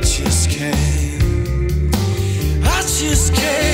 just can't. I just can't.